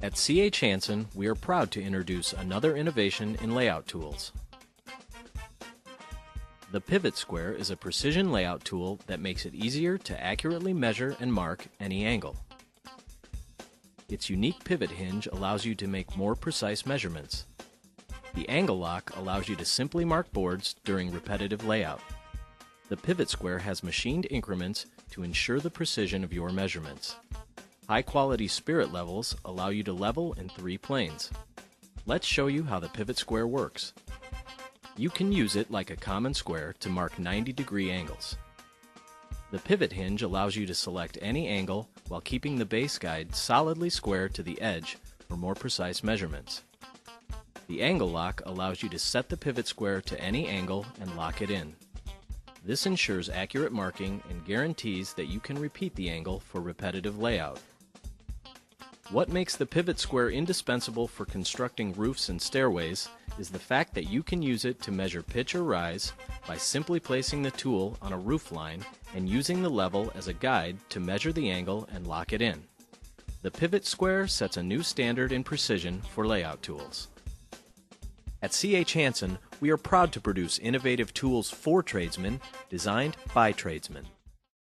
At C.H. Hanson, we are proud to introduce another innovation in layout tools. The Pivot Square is a precision layout tool that makes it easier to accurately measure and mark any angle. Its unique pivot hinge allows you to make more precise measurements. The angle lock allows you to simply mark boards during repetitive layout. The Pivot Square has machined increments to ensure the precision of your measurements. High quality spirit levels allow you to level in three planes. Let's show you how the pivot square works. You can use it like a common square to mark 90 degree angles. The pivot hinge allows you to select any angle while keeping the base guide solidly square to the edge for more precise measurements. The angle lock allows you to set the pivot square to any angle and lock it in. This ensures accurate marking and guarantees that you can repeat the angle for repetitive layout. What makes the pivot square indispensable for constructing roofs and stairways is the fact that you can use it to measure pitch or rise by simply placing the tool on a roof line and using the level as a guide to measure the angle and lock it in. The pivot square sets a new standard in precision for layout tools. At C.H. Hanson, we are proud to produce innovative tools for tradesmen designed by tradesmen.